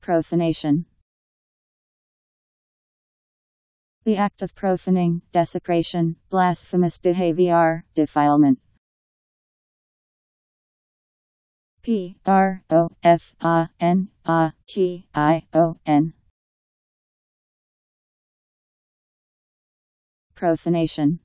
Profanation. The act of profaning, desecration, blasphemous behavior, defilement. P R O F A N A T I O N. Profanation.